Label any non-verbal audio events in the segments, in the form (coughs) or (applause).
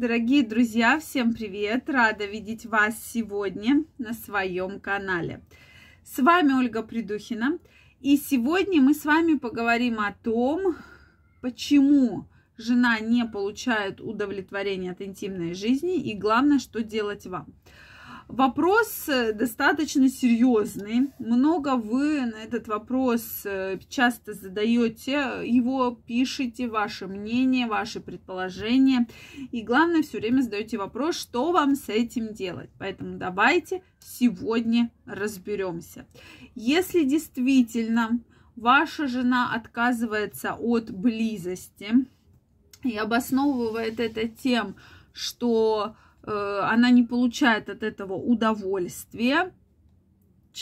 Дорогие друзья, всем привет! Рада видеть вас сегодня на своем канале. С вами Ольга Придухина. И сегодня мы с вами поговорим о том, почему жена не получает удовлетворения от интимной жизни и главное, что делать вам. Вопрос э, достаточно серьезный. Много вы на этот вопрос э, часто задаете его, пишите ваше мнение, ваши предположения. И главное, все время задаете вопрос, что вам с этим делать. Поэтому давайте сегодня разберемся. Если действительно ваша жена отказывается от близости и обосновывает это тем, что она не получает от этого удовольствия,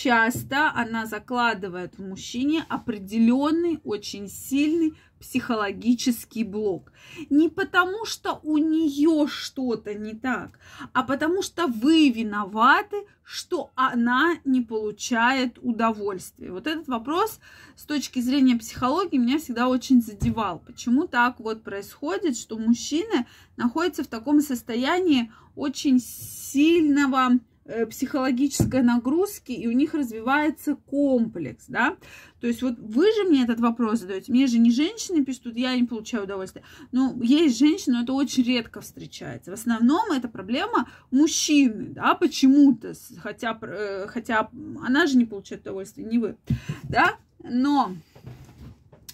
часто она закладывает в мужчине определенный, очень сильный психологический блок. Не потому, что у нее что-то не так, а потому что вы виноваты, что она не получает удовольствия. Вот этот вопрос с точки зрения психологии меня всегда очень задевал. Почему так вот происходит, что мужчины находятся в таком состоянии очень сильного психологической нагрузки, и у них развивается комплекс, да. То есть вот вы же мне этот вопрос задаете, мне же не женщины пишут, я не получаю удовольствия. Ну, есть женщины, но это очень редко встречается. В основном это проблема мужчины, да, почему-то, хотя, э, хотя она же не получает удовольствия, не вы, да. Но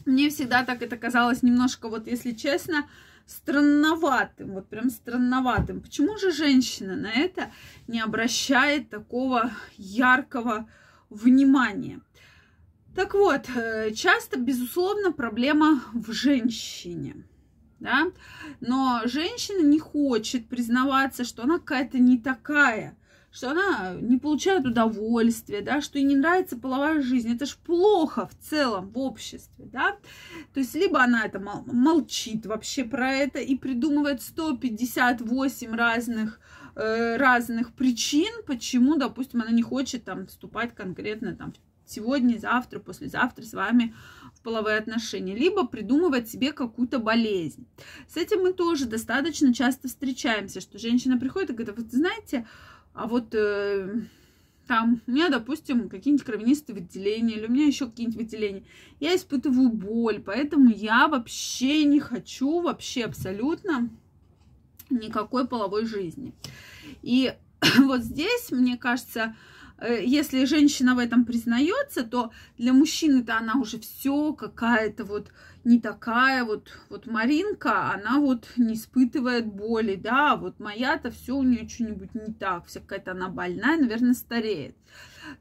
мне всегда так это казалось немножко, вот если честно, странноватым, вот прям странноватым. Почему же женщина на это не обращает такого яркого внимания? Так вот, э, часто, безусловно, проблема в женщине. Да? Но женщина не хочет признаваться, что она какая-то не такая – что она не получает удовольствия, да, что ей не нравится половая жизнь. Это ж плохо в целом в обществе, да. То есть либо она это молчит вообще про это и придумывает 158 разных э, разных причин, почему, допустим, она не хочет там вступать конкретно там сегодня, завтра, послезавтра с вами в половые отношения, либо придумывать себе какую-то болезнь. С этим мы тоже достаточно часто встречаемся, что женщина приходит и говорит, вот знаете, а вот э, там у меня, допустим, какие-нибудь кровянистые выделения, или у меня еще какие-нибудь выделения. Я испытываю боль, поэтому я вообще не хочу, вообще абсолютно никакой половой жизни. И (clears throat) вот здесь, мне кажется, если женщина в этом признается, то для мужчины-то она уже все какая-то вот не такая, вот, вот Маринка, она вот не испытывает боли, да, а вот моя-то все у нее что-нибудь не так, вся какая-то она больная, наверное, стареет.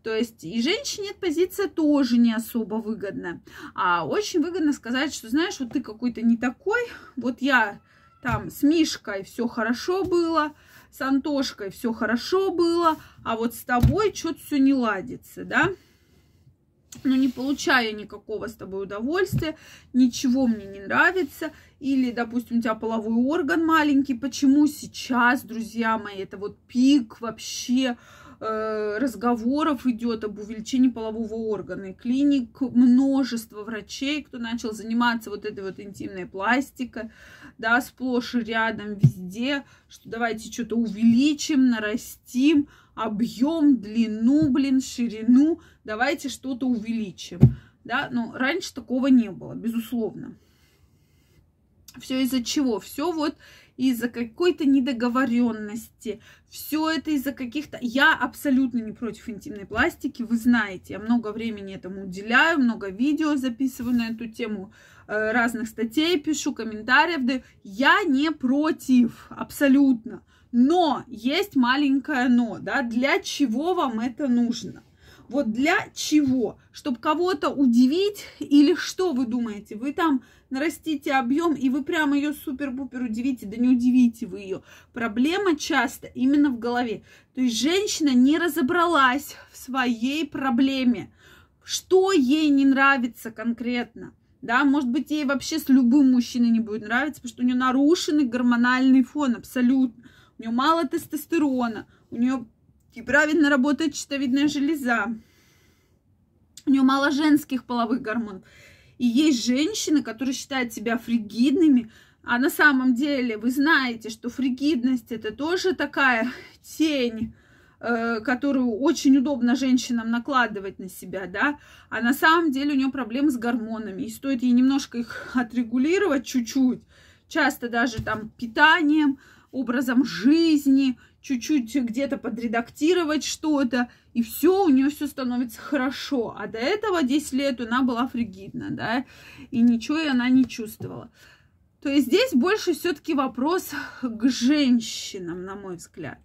То есть и женщине эта позиция тоже не особо выгодна. А очень выгодно сказать, что, знаешь, вот ты какой-то не такой, вот я там с Мишкой все хорошо было, с Антошкой все хорошо было, а вот с тобой что-то все не ладится, да? но не получая никакого с тобой удовольствия, ничего мне не нравится, или, допустим, у тебя половой орган маленький, почему сейчас, друзья мои, это вот пик вообще разговоров идет об увеличении полового органа, клиник множество врачей, кто начал заниматься вот этой вот интимной пластикой, да, сплошь и рядом, везде, что давайте что-то увеличим, нарастим, объем, длину, блин, ширину, давайте что-то увеличим, да, но раньше такого не было, безусловно. Все из-за чего? Все вот из-за какой-то недоговоренности. Все это из-за каких-то... Я абсолютно не против интимной пластики, вы знаете. Я много времени этому уделяю, много видео записываю на эту тему. Э, разных статей пишу, комментариев даю. Я не против, абсолютно. Но есть маленькое но, да, для чего вам это нужно? Вот для чего? Чтобы кого-то удивить или что вы думаете? Вы там нарастите объем, и вы прямо ее супер-пупер удивите, да не удивите вы ее. Проблема часто именно в голове. То есть женщина не разобралась в своей проблеме. Что ей не нравится конкретно? да, может быть, ей вообще с любым мужчиной не будет нравиться, потому что у нее нарушенный гормональный фон абсолютно. У нее мало тестостерона, у нее неправильно работает щитовидная железа, у нее мало женских половых гормонов. И есть женщины, которые считают себя фригидными, а на самом деле вы знаете, что фригидность это тоже такая тень, э, которую очень удобно женщинам накладывать на себя, да, а на самом деле у нее проблемы с гормонами, и стоит ей немножко их отрегулировать чуть-чуть, часто даже там питанием, образом жизни, чуть-чуть где-то подредактировать что-то, и все, у нее все становится хорошо. А до этого 10 лет она была фригидна, да, и ничего и она не чувствовала. То есть здесь больше все-таки вопрос (laughs) к женщинам, на мой взгляд.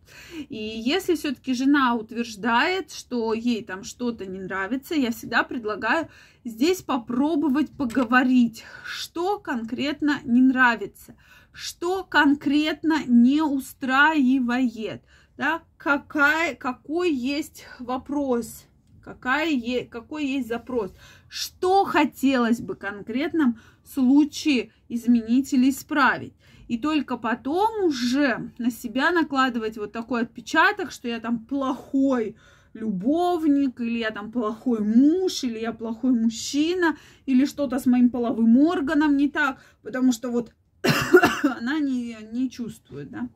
И если все-таки жена утверждает, что ей там что-то не нравится, я всегда предлагаю здесь попробовать поговорить, что конкретно не нравится, что конкретно не устраивает, да, какая, какой есть вопрос, какая, какой есть запрос, что хотелось бы конкретном случае изменить или исправить. И только потом уже на себя накладывать вот такой отпечаток, что я там плохой любовник, или я там плохой муж, или я плохой мужчина, или что-то с моим половым органом не так, потому что вот (coughs) она не, не чувствует, да.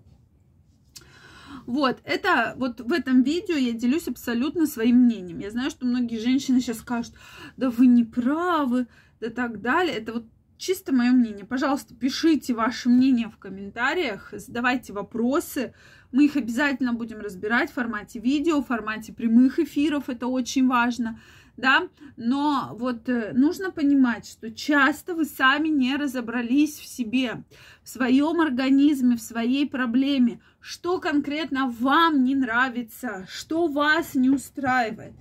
Вот, это вот в этом видео я делюсь абсолютно своим мнением. Я знаю, что многие женщины сейчас скажут, да вы не правы, да так далее. Это вот чисто мое мнение. Пожалуйста, пишите ваше мнение в комментариях, задавайте вопросы. Мы их обязательно будем разбирать в формате видео, в формате прямых эфиров. Это очень важно да, но вот э, нужно понимать, что часто вы сами не разобрались в себе, в своем организме, в своей проблеме, что конкретно вам не нравится, что вас не устраивает,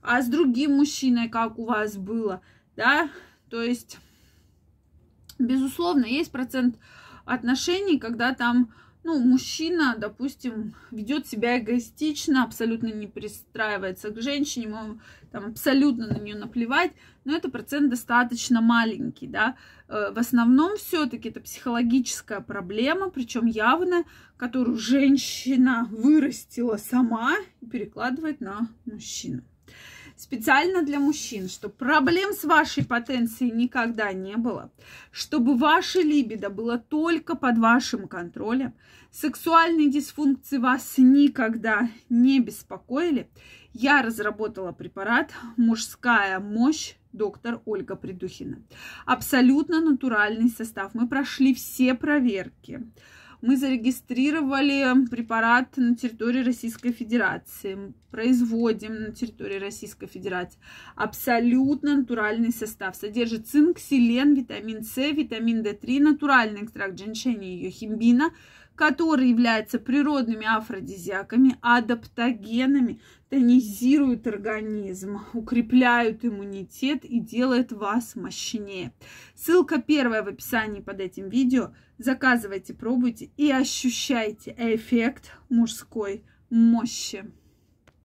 а с другим мужчиной как у вас было, да, то есть, безусловно, есть процент отношений, когда там ну, мужчина, допустим, ведет себя эгоистично, абсолютно не пристраивается к женщине, ему там абсолютно на нее наплевать, но это процент достаточно маленький, да. Э, в основном все-таки это психологическая проблема, причем явная, которую женщина вырастила сама и перекладывает на мужчину специально для мужчин, чтобы проблем с вашей потенцией никогда не было, чтобы ваше либидо было только под вашим контролем, сексуальные дисфункции вас никогда не беспокоили, я разработала препарат «Мужская мощь» доктор Ольга Придухина. Абсолютно натуральный состав. Мы прошли все проверки мы зарегистрировали препарат на территории Российской Федерации, производим на территории Российской Федерации. Абсолютно натуральный состав. Содержит цинк, селен, витамин С, витамин D3, натуральный экстракт женьшеня и ее химбина, которые являются природными афродизиаками, адаптогенами, тонизируют организм, укрепляют иммунитет и делают вас мощнее. Ссылка первая в описании под этим видео. Заказывайте, пробуйте и ощущайте эффект мужской мощи.